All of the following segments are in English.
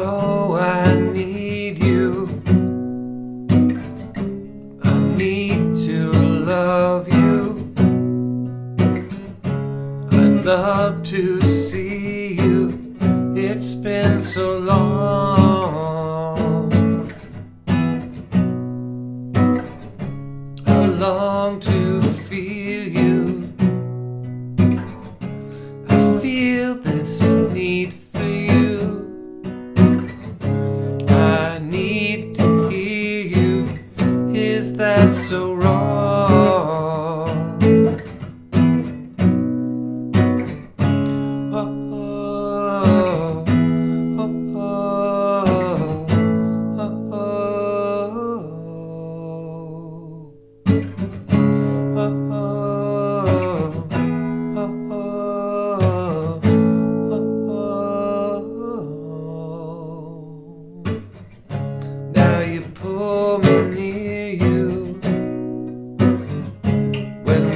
know I need you. I need to love you. I'd love to see you. It's been so long. I long to feel you. So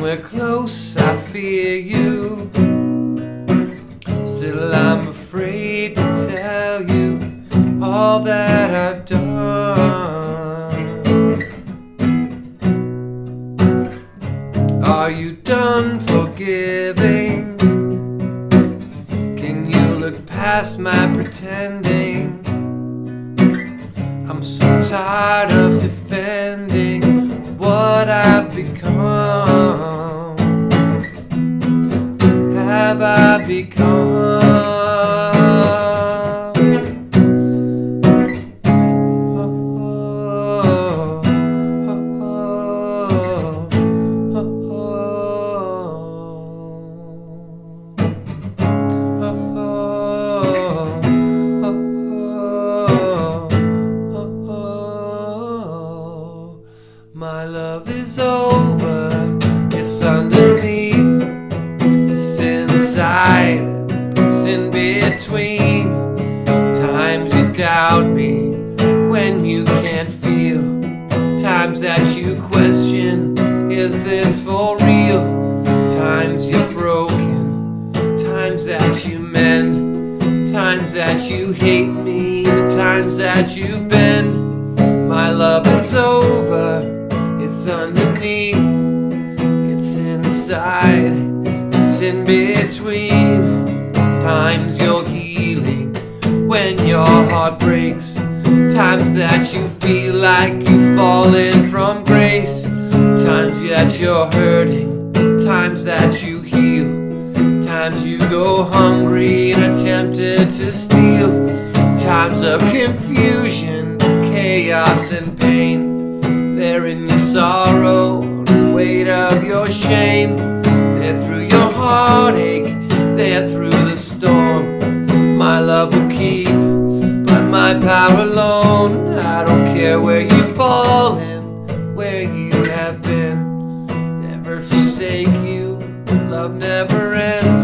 We're close, I fear you. Still, I'm afraid to tell you all that I've done. Are you done forgiving? Can you look past my pretending? I'm so tired of defending what I've become. Become? Oh, oh, oh, my love is over, it's underneath, inside, it's in between. Times you doubt me when you can't feel, times that you question, is this for real? Times you're broken, times that you mend, times that you hate me, times that you bend. My love is over, it's underneath, it's inside, it's in between. Times you're healing when your heart breaks, times that you feel like you've fallen from grace, times that you're hurting, times that you heal. Times you go hungry and tempted to steal. Times of confusion, chaos, and pain. They're in your sorrow, the weight of your shame. Heartache, they're through the storm. My love will keep, by my power alone. I don't care where you've fallen, where you have been. Never forsake you, love never ends.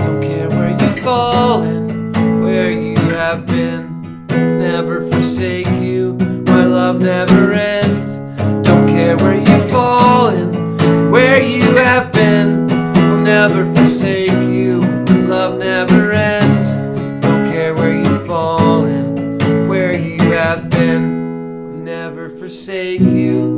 Don't care where you've fallen, where you have been. Never forsake you, my love never ends. Don't care where you've fallen, where you have been. Never forsake you, love never ends. Don't care where you've fallen, where you have been. Never forsake you,